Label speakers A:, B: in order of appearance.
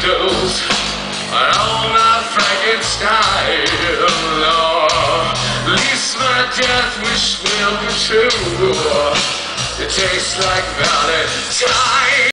A: dose. are all my Frankenstein. Oh, at least my death wish will be true. It tastes like that.